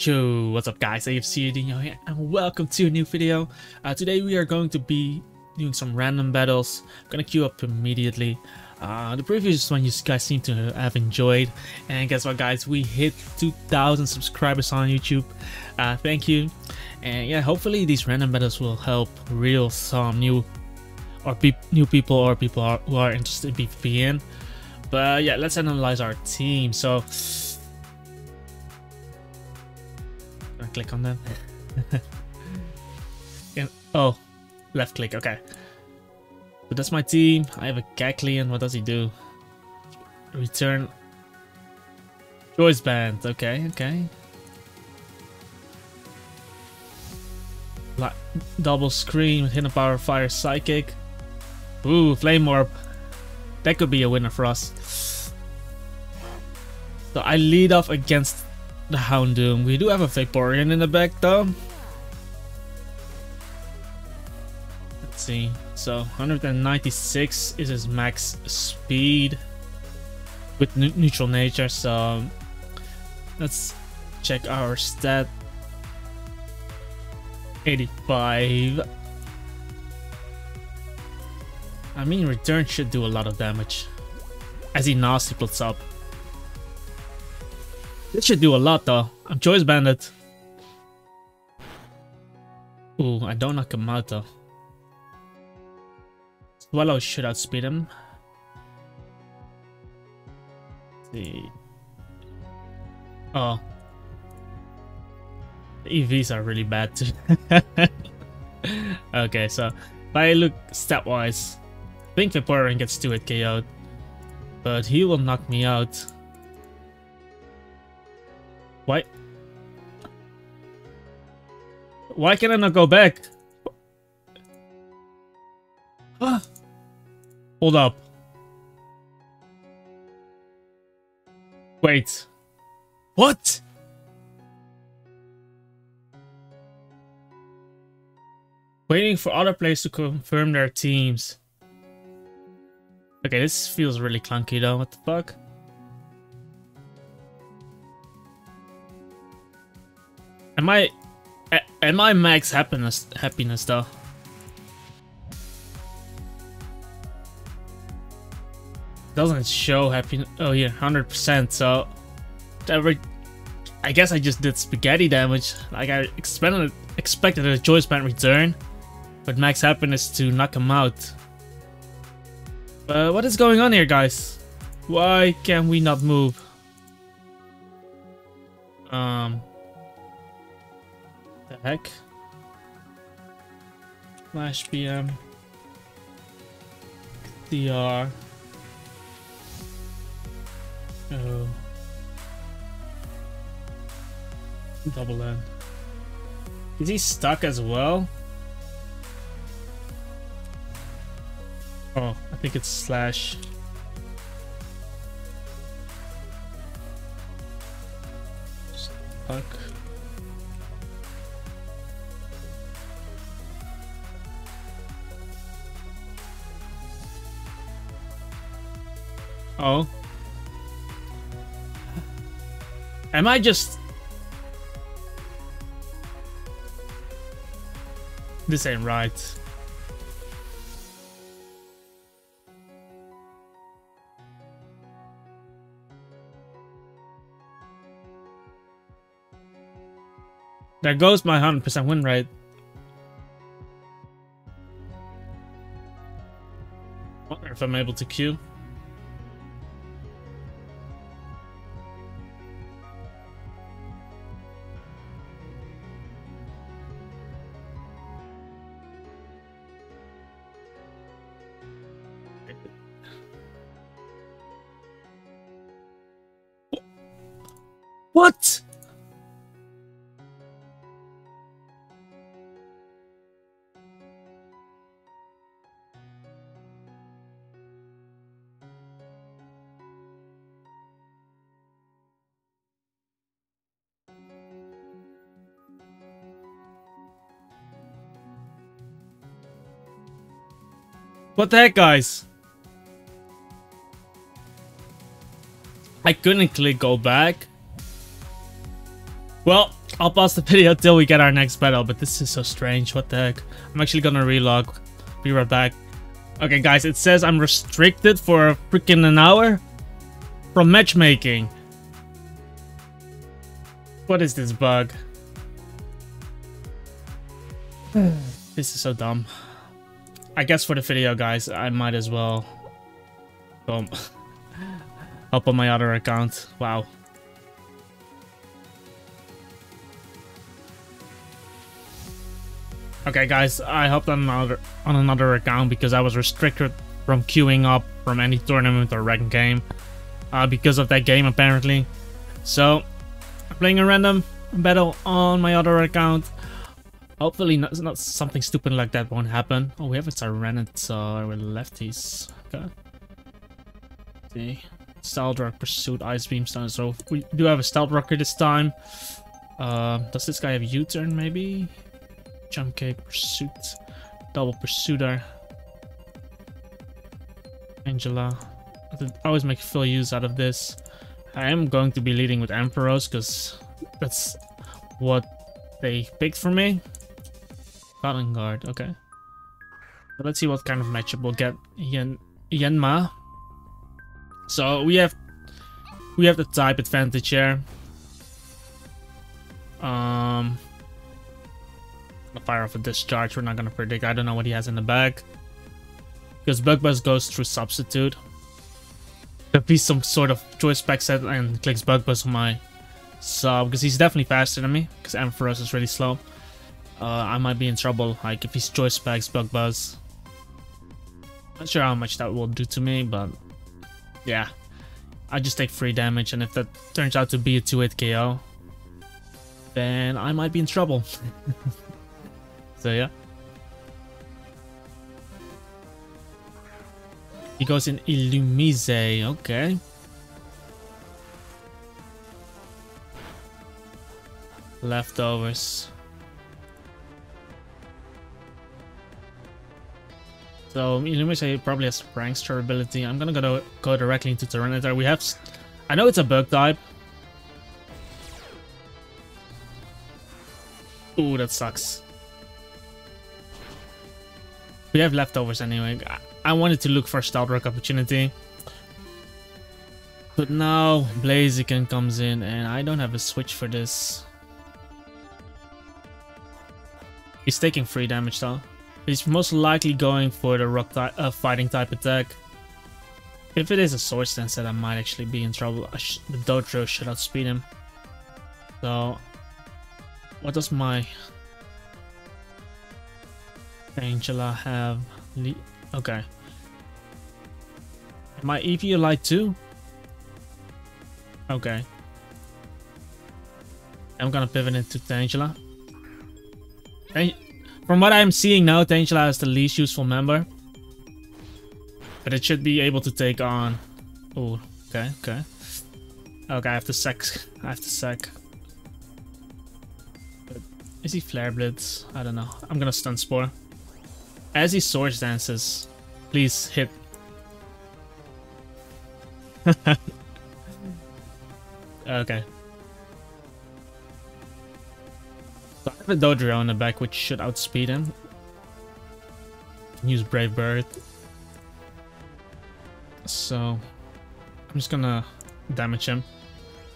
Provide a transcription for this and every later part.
Yo, what's up guys, AFC Adinho here and welcome to a new video. Uh, today we are going to be doing some random battles. I'm gonna queue up immediately. Uh, the previous one you guys seem to have enjoyed. And guess what guys, we hit 2,000 subscribers on YouTube. Uh, thank you. And yeah, hopefully these random battles will help reel some new or new people or people are, who are interested in PvP in. But yeah, let's analyze our team. So click on them? Oh, left click, okay. That's my team. I have a Kecleon. What does he do? Return. Choice band. Okay, okay. Like double screen with hidden power, fire, psychic. Ooh, flame orb. That could be a winner for us. So I lead off against the Houndoom. We do have a Vaporeon in the back though. Let's see. So 196 is his max speed with neutral nature. So let's check our stat. 85. I mean, return should do a lot of damage as he nasty puts up. This should do a lot though. I'm Choice Banded. Ooh, I don't knock him out though. Swellow should outspeed him. Let's see. Oh. The EVs are really bad too. okay, so if I look stat-wise, I think Vaporeon gets 2 hit KO'd. But he will knock me out. Why? Why can I not go back? Ah. Hold up. Wait. What? Waiting for other players to confirm their teams. Okay, this feels really clunky though, what the fuck? Am I... Am I max happiness, happiness though? Doesn't show happiness. Oh yeah, 100%, so... Every... I guess I just did spaghetti damage. Like I expected, expected a choice band return. But max happiness to knock him out. Uh, what is going on here, guys? Why can we not move? Um heck? Flash BM. DR. Oh. Double N. Is he stuck as well? Oh, I think it's slash. Stuck. Oh. Am I just... This ain't right. There goes my 100% win rate. Wonder if I'm able to queue. What the heck, guys? I couldn't click go back. Well, I'll pause the video till we get our next battle, but this is so strange. What the heck? I'm actually gonna relog. Be right back. Okay, guys, it says I'm restricted for freaking an hour from matchmaking. What is this bug? this is so dumb. I guess for the video, guys, I might as well boom, up on my other account. Wow. Okay, guys, I hopped on another on another account because I was restricted from queuing up from any tournament or ranked game uh, because of that game, apparently. So, I'm playing a random battle on my other account. Hopefully, not, not something stupid like that won't happen. Oh, we have a Tyranitar with lefties. Okay. See. Stealth Rock Pursuit, Ice Beam Stun. So, we do have a Stealth Rocker this time. Uh, does this guy have U-turn, maybe? Jump Kick, Pursuit. Double Pursuiter. Tangela. I always make full use out of this. I am going to be leading with Ampharos because that's what they picked for me. Cotton Guard, okay. So let's see what kind of matchup we'll get. Yen Yanma. So we have we have the type advantage here. Um the fire off a discharge, we're not gonna predict. I don't know what he has in the bag. Because Bug Buzz goes through substitute. If be some sort of choice spec set and clicks Bug Buzz on my sub, because he's definitely faster than me, because Ampharos is really slow uh, I might be in trouble. Like if he's choice specs, bug buzz. Not sure how much that will do to me, but yeah. I just take free damage, and if that turns out to be a 2-hit KO, then I might be in trouble. so yeah. He goes in Illumise, okay. Leftovers. So Illumise probably has Prankster ability. I'm gonna go, go directly into Tyranitar. We have... I know it's a bug type. Ooh, that sucks. We have leftovers anyway. I wanted to look for Stealth opportunity. But now Blaziken comes in and I don't have a switch for this. He's taking free damage though. He's most likely going for the rock type, uh, fighting type attack. If it is a Swords Dance set, I might actually be in trouble. the Dodrio should outspeed him. So, what does my Tangela have? Okay. My Eevee light too? Okay. I'm gonna pivot into Tangela. From what I'm seeing now, Tangela is the least useful member. But it should be able to take on... Oh, okay, okay. Okay, I have to sec. I have to sec. Is he Flare Blitz? I don't know. I'm gonna stun Spore. As he Swords Dances, please hit. okay. So I have a Dodrio in the back, which should outspeed him. Use Brave Bird. So, I'm just gonna damage him.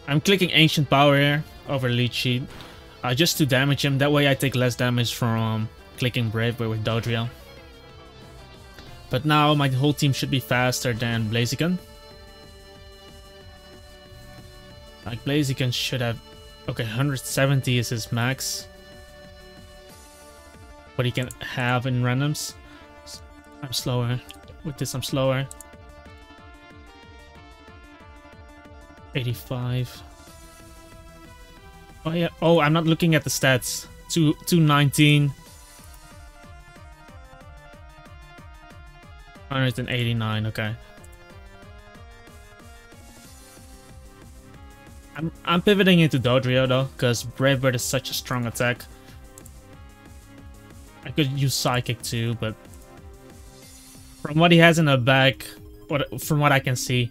I'm clicking Ancient Power here over Leech Seed. Uh, just to damage him. That way I take less damage from clicking Brave Bird with Dodrio. But now my whole team should be faster than Blaziken. Like Blaziken should have... Okay, 170 is his max what he can have in randoms. I'm slower. With this, I'm slower. 85. Oh yeah. Oh, I'm not looking at the stats. Two, 219. 189. Okay. I'm I'm pivoting into Dodrio though, because Brave Bird is such a strong attack could use Psychic too, but from what he has in the back, what from what I can see,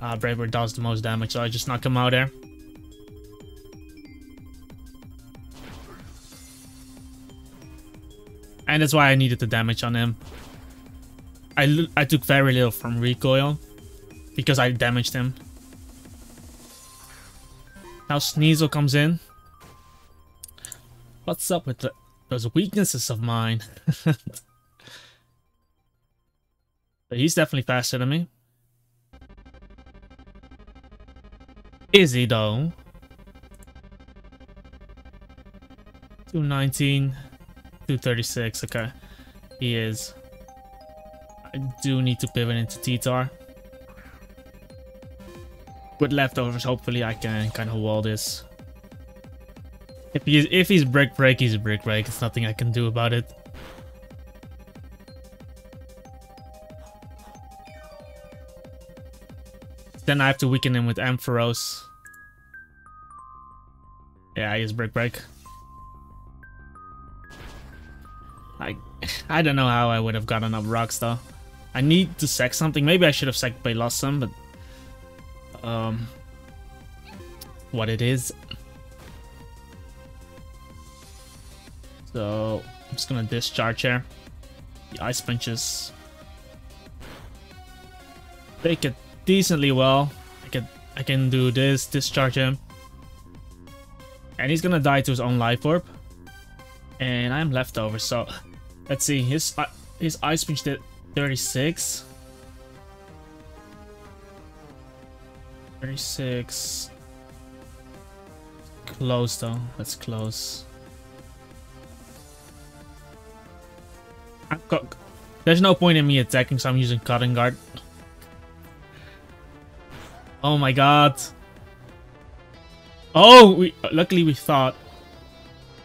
uh, Braver does the most damage, so I just knock him out there. And that's why I needed the damage on him. I, I took very little from recoil, because I damaged him. Now Sneasel comes in. What's up with the those weaknesses of mine? but he's definitely faster than me. Is he though? 219, 236, okay. He is. I do need to pivot into T-Tar. With leftovers, hopefully I can kind of wall this. If he's if he's brick break, he's a brick break. It's nothing I can do about it. Then I have to weaken him with Ampharos. Yeah, he's brick break. I I don't know how I would have gotten up rocks though. I need to sack something. Maybe I should have sacked Bellossom, but um, what it is. So I'm just gonna discharge here. The ice punches take it decently well. I can I can do this, discharge him. And he's gonna die to his own life orb. And I'm left over, so let's see, his uh, his ice punch did 36. 36. Close though. Let's close. There's no point in me attacking, so I'm using Cotton Guard. Oh my god. Oh, we, uh, luckily we thought.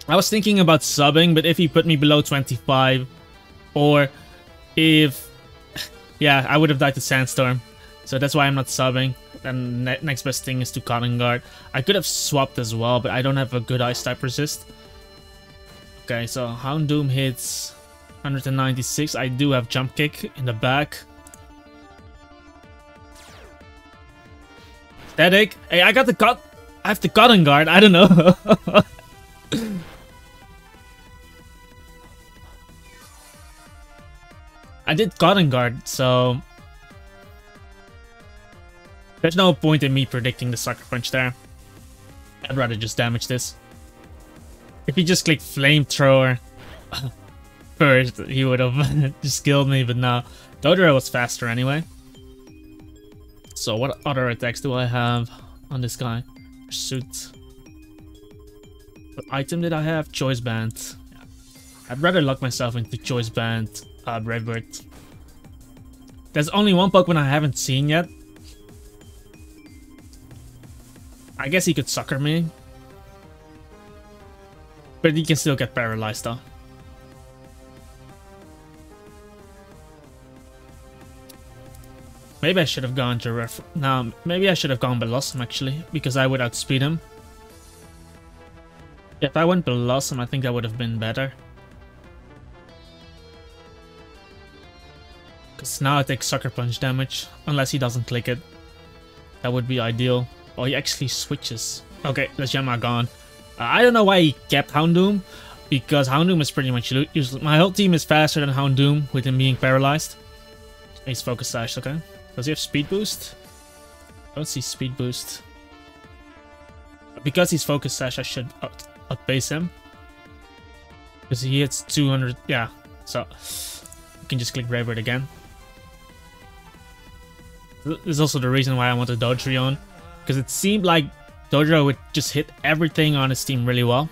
I was thinking about subbing, but if he put me below 25, or if... Yeah, I would have died to Sandstorm. So that's why I'm not subbing. And ne next best thing is to Cotton Guard. I could have swapped as well, but I don't have a good Ice type resist. Okay, so Houndoom hits 196. I do have Jump Kick in the back. Static. Hey, I got the cut. I have the Cotton Guard. I don't know. I did Cotton Guard, so there's no point in me predicting the Sucker Punch there. I'd rather just damage this. If you just click Flamethrower first, he would have just killed me, but no. Dodrio was faster anyway. So what other attacks do I have on this guy? Pursuit. What item did I have? Choice Band. I'd rather lock myself into Choice Band, uh, Redbird. There's only one Pokemon I haven't seen yet, I guess he could sucker me. But he can still get paralyzed though. Maybe I should have gone to ref- No, maybe I should have gone Bellossom actually, because I would outspeed him. If I went Bellossom, I think that would have been better. Because now I take Sucker Punch damage, unless he doesn't click it. That would be ideal. Oh, he actually switches. Okay, Yanma gone. I don't know why he kept Houndoom, because Houndoom is pretty much useless. My whole team is faster than Houndoom with him being paralyzed. He's Focus Sash, okay. Does he have Speed Boost? I don't see Speed Boost. Because he's Focus Sash, I should out outpace him. Because he hits 200, yeah. So, you can just click Raybird again. This is also the reason why I want to Dodrio because it seemed like Dodrio would just hit everything on his team really well.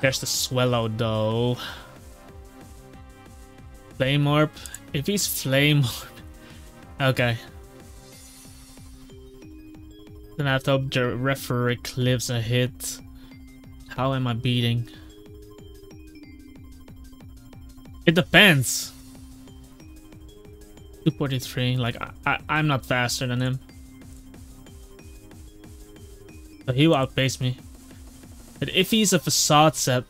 There's the Swellow though. Flame Orb. If he's Flame Orb. Okay. Then I have to hope the referee clips a hit. How am I beating? It depends. 243, like, I, I, am not faster than him. But he will outpace me. But if he's a facade set...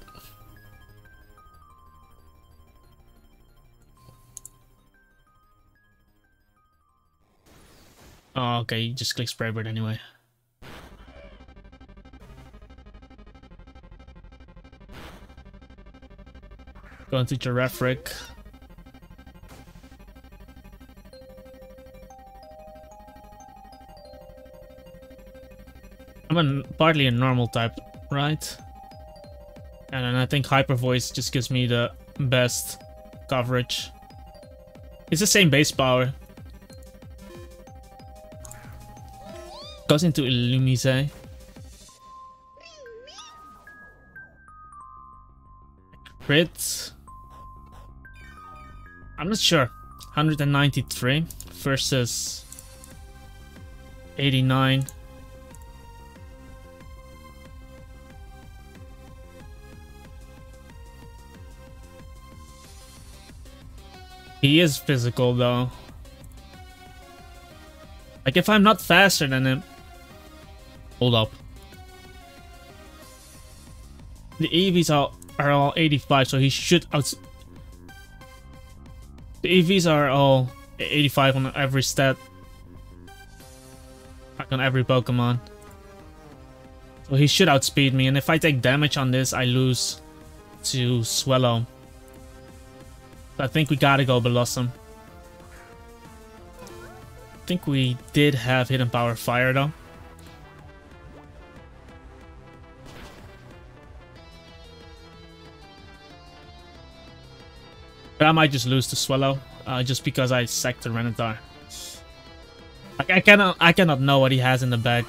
Oh, okay, just click spreadbird anyway. Going to Giraffe I'm a partly a normal type, right? And then I think Hyper Voice just gives me the best coverage. It's the same base power, Goes into Illumise. Crit. I'm not sure. 193 versus 89. He is physical though. Like if I'm not faster than him... Hold up. The EVs are, are all 85, so he should out... The EVs are all 85 on every stat. Like on every Pokemon. So he should outspeed me, and if I take damage on this, I lose to Swellow. I think we gotta go Bellossom. I think we did have Hidden Power Fire though. I might just lose to Swellow, uh, just because I sacked the Renatar. Like I cannot, I cannot know what he has in the bag.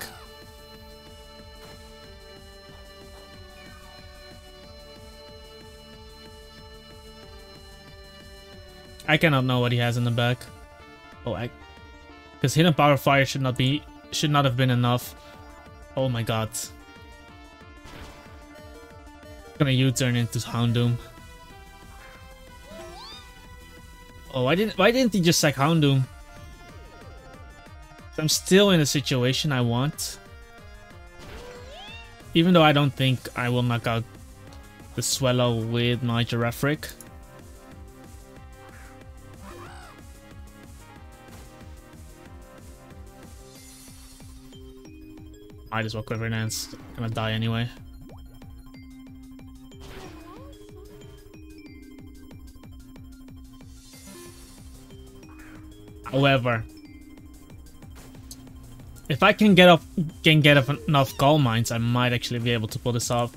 I cannot know what he has in the back. Oh, I... Because hidden power fire should not be... Should not have been enough. Oh my god. Gonna U-turn into Houndoom. Oh, why didn't why didn't he just sack Houndoom? I'm still in a situation I want. Even though I don't think I will knock out the Swellow with my Girafarig. Might as well Quiver Dance. Gonna die anyway. However, if I can get up, can get up enough Calm mines, I might actually be able to pull this off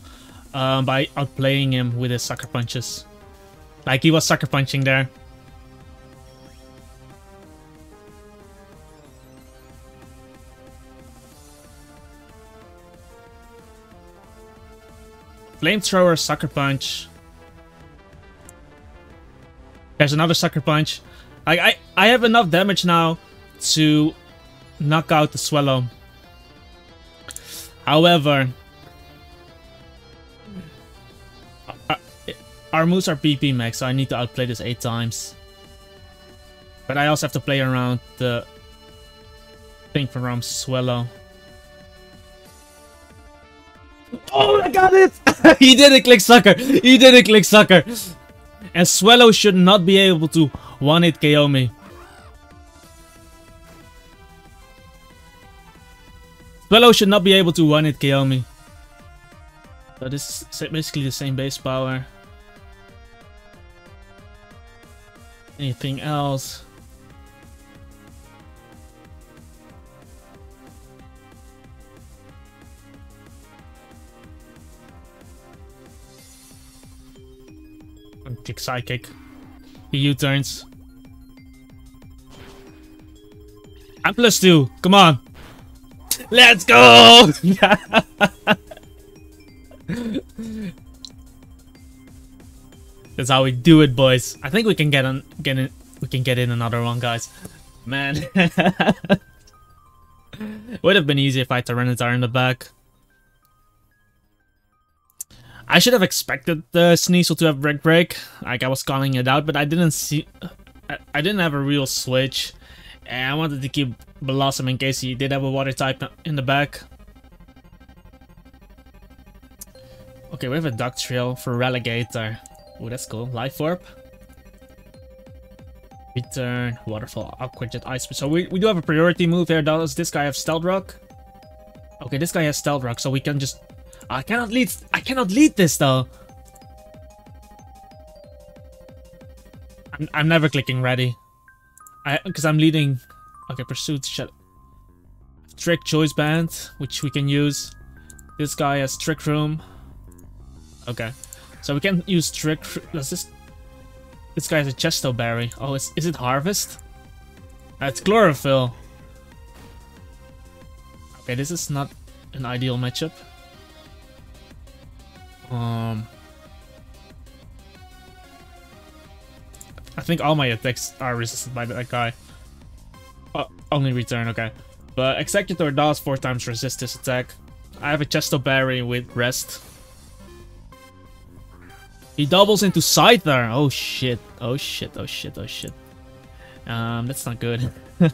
um, by outplaying him with his sucker punches. Like he was sucker punching there. Flamethrower, Sucker Punch. There's another Sucker Punch. I, I, I have enough damage now to knock out the Swellow. However, uh, our moves are PP max, so I need to outplay this 8 times. But I also have to play around the thing from Swellow. Oh, I got it! he did a Click Sucker! He did a Click Sucker! And Swellow should not be able to one-hit KO me. Swellow should not be able to one-hit KO me. So this is basically the same base power. Anything else? Kick Psychic. He U-turns. I'm plus two. Come on. Let's go! That's how we do it, boys. I think we can get on get in we can get in another one, guys. Man. Would have been easy if I had Tyranitar in the back. I should have expected the Sneasel to have Brick Break, like I was calling it out, but I didn't see... I didn't have a real switch, and I wanted to keep Bellossom in case he did have a water type in the back. Okay, we have a Dugtrio for Relegator. Oh, that's cool. Life Orb. Return, Waterfall, Aqua Jet, Ice. So we, we do have a priority move here. Does this guy have Stealth Rock? Okay, this guy has Stealth Rock, so we can just I cannot lead. I cannot lead this though. I'm, I'm never clicking ready. I because I'm leading. Okay, pursuit. Shut. Trick choice band, which we can use. This guy has trick room. Okay, so we can use trick. Does this? This guy has a chesto berry. Oh, is is it harvest? It's chlorophyll. Okay, this is not an ideal matchup. Um. I think all my attacks are resisted by that guy. Oh, only return, okay. But Exeggutor does 4 times resist this attack. I have a Chesto Berry with rest. He doubles into Scyther! Oh shit, oh shit, oh shit, oh shit. Um, that's not good.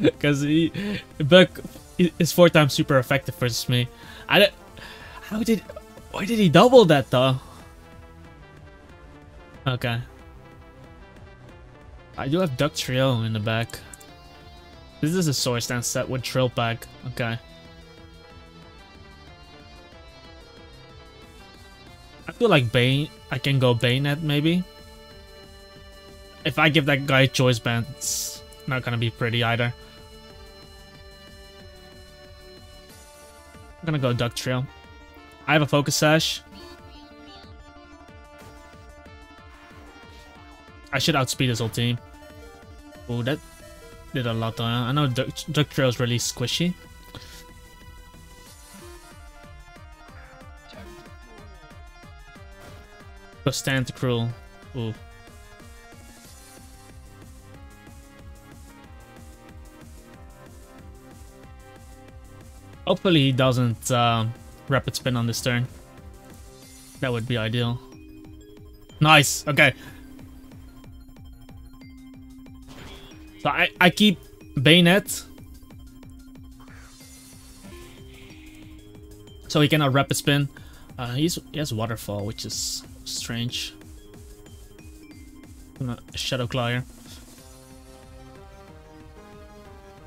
Because he... Buck is 4 times super effective versus me. I don't... How did... Why did he double that though? Okay. I do have Dugtrio in the back. This is a Swords Dance set with Trill Pack. Okay. I feel like Bane. I can go Banette maybe. If I give that guy Choice Band, it's not gonna be pretty either. I'm gonna go Dugtrio. I have a Focus Sash. I should outspeed this whole team. Oh, that did a lot. I know Duck, Dugtrio is really squishy. Go stand cruel. Ooh. Hopefully he doesn't uh, rapid spin on this turn. That would be ideal. Nice. Okay. So I, I keep Banette. So he cannot rapid spin. Uh, he's, he has Waterfall, which is strange. Shadow Claw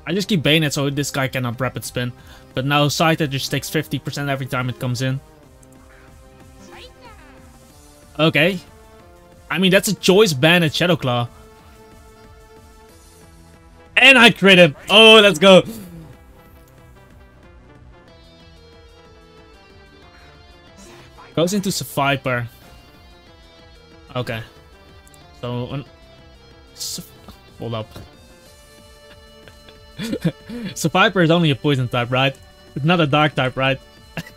I just keep Banette so this guy cannot rapid spin. But now Scyther just takes 50% every time it comes in. Okay. I mean, that's a choice ban at Shadow Claw. And I crit him. Oh, let's go. Goes into Seviper. Okay. So, on... hold up. Seviper is only a poison type, right? It's not a dark type, right?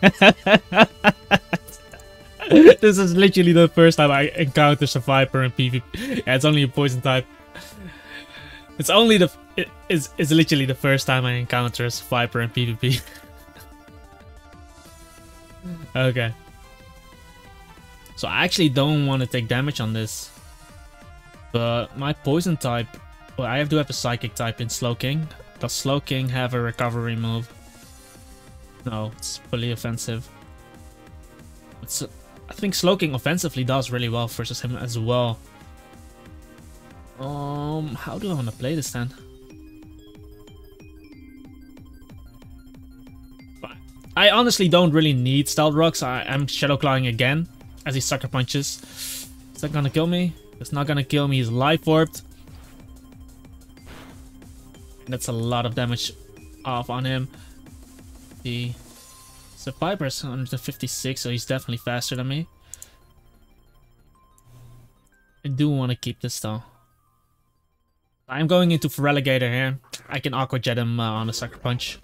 this is literally the first time I encounter Seviper in PvP. Yeah, it's only a poison type. It's only the it is is literally the first time I encounter Viper in PvP. okay. So I actually don't want to take damage on this. But my poison type well I have to have a psychic type in Slowking. Does Slowking have a recovery move? No, it's fully offensive. It's I think Slowking offensively does really well versus him as well. Um, how do I want to play this then? I honestly don't really need Stealth Rocks. I am Shadow Clawing again as he sucker punches. Is that gonna kill me? It's not gonna kill me. He's life orbed. That's a lot of damage off on him. The Survivor's 156, so he's definitely faster than me. I do want to keep this though. I'm going into Feraligatr here. I can Aqua Jet him uh, on a Sucker Punch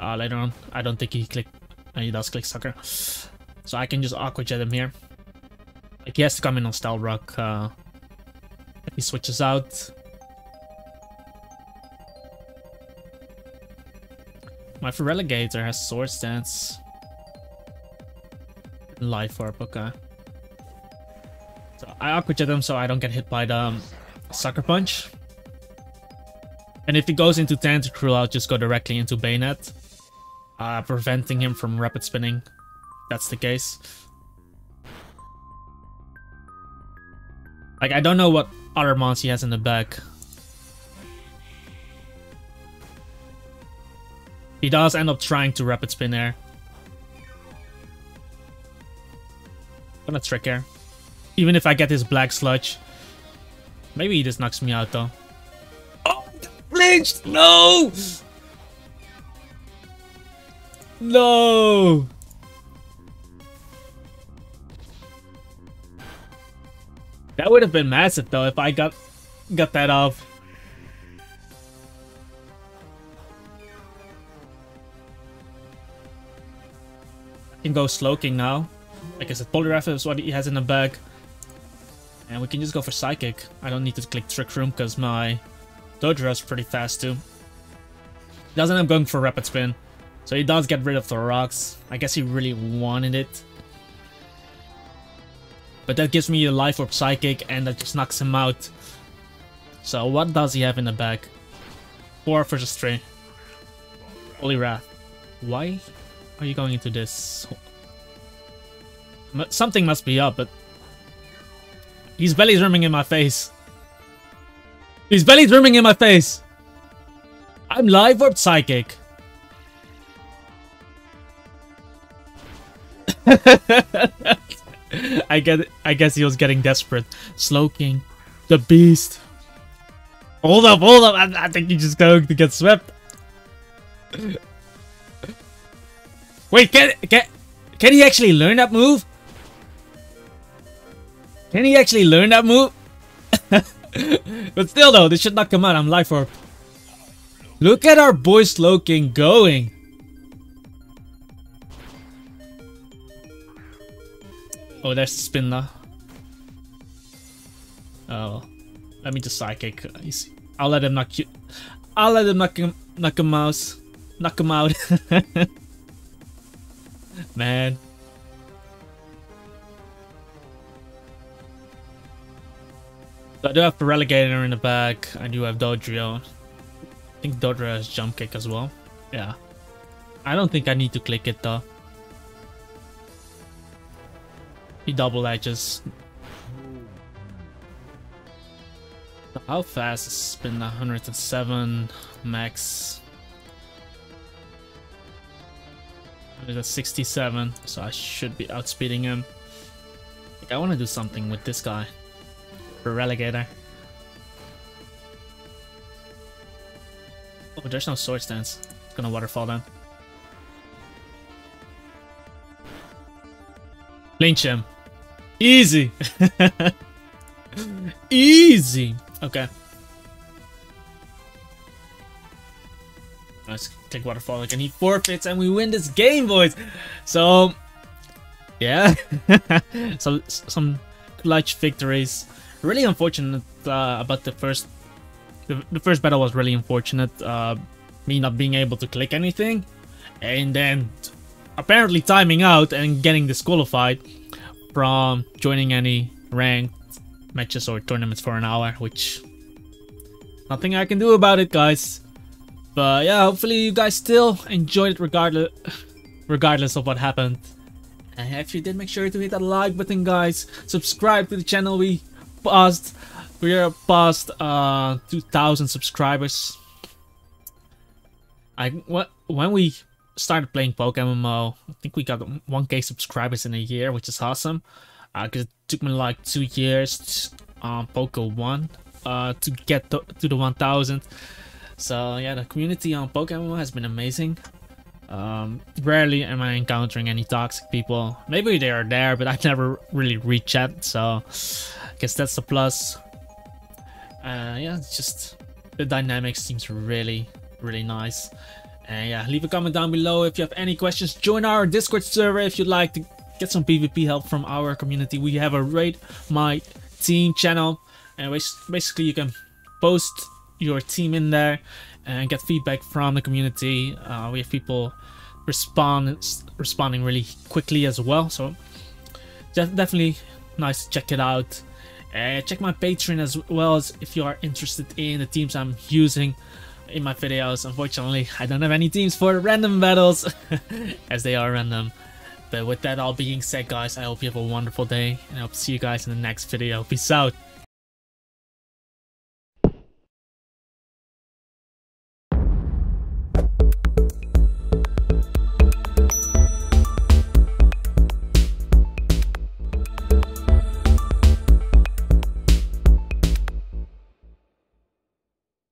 uh, later on. I don't think he click. Uh, he does click Sucker. So I can just Aqua Jet him here. Like he has to come in on Stealth Rock. Uh, he switches out. My Feraligatr has Swords Dance. Life Orb, okay. So I Aqua Jet him so I don't get hit by the um, Sucker Punch. And if he goes into Tentacruel, I'll just go directly into Banette. Uh, preventing him from rapid spinning. That's the case. Like, I don't know what other mons he has in the back. He does end up trying to rapid spin there. Gonna trick here. Even if I get this black sludge. Maybe he just knocks me out though. Flinched! No! No! That would have been massive though if I got got that off. I can go Slowking now. Like I said, Poliwrath is what he has in the bag. And we can just go for Psychic. I don't need to click Trick Room because my Dodrio is pretty fast too. Doesn't end up going for Rapid Spin. So he does get rid of the rocks. I guess he really wanted it. But that gives me a Life Orb Psychic and that just knocks him out. So what does he have in the bag? 4 versus 3. wrath. Why are you going into this? Something must be up, but... He's belly drumming in my face. He's belly drumming in my face! I'm live Orb Psychic. I get. I guess he was getting desperate. Slowking, the beast. Hold up, hold up! I, I think he's just going to get swept. Wait, can can can he actually learn that move? Can he actually learn that move? but still, though, this should not come out. I'm live for. Look at our boy Slowking going. Oh, there's the spin now. Oh, let me just psychic. I'll let him knock you. I'll let him knock him, knock him out. Knock him out. Man. So I do have Feraligatr in the back. I do have Dodrio. I think Dodrio has Jump Kick as well. Yeah. I don't think I need to click it though. He double edges. How fast is spin 107 max? It's a 67, so I should be outspeeding him. I, I want to do something with this guy. Feraligatr. Oh, there's no Swords Dance. It's gonna waterfall then. Lynch him. Easy. Easy. Okay. Let's take waterfall again. He forfeits and we win this game, boys. So, yeah. so some clutch victories. Really unfortunate uh, about the first. The, the, first battle was really unfortunate. Uh, me not being able to click anything, and then apparently timing out and getting disqualified from joining any ranked matches or tournaments for an hour, which nothing I can do about it, guys. But yeah, hopefully you guys still enjoyed it regardless regardless of what happened. And if you did, make sure to hit that like button, guys. Subscribe to the channel. We passed, we are past uh 2,000 subscribers. I what when we started playing Pokemon I think we got 1k subscribers in a year, which is awesome. Because uh, it took me like two years on PokeOne uh, to get to, to the 1000. So yeah, the community on Pokemon has been amazing. Um, rarely am I encountering any toxic people. Maybe they are there, but I've never really read chat, so guess that's a plus. Uh, yeah, just the dynamics seems really, really nice. And yeah, leave a comment down below if you have any questions. Join our Discord server if you'd like to get some PvP help from our community. We have a Rate My Team channel. And basically you can post your team in there and get feedback from the community. Uh, we have people respond responding really quickly as well. So definitely nice to check it out. Uh, check my Patreon as well as if you are interested in the teams I'm using in my videos. Unfortunately, I don't have any teams for random battles, as they are random. But with that all being said, guys, I hope you have a wonderful day, and I hope to see you guys in the next video. Peace out!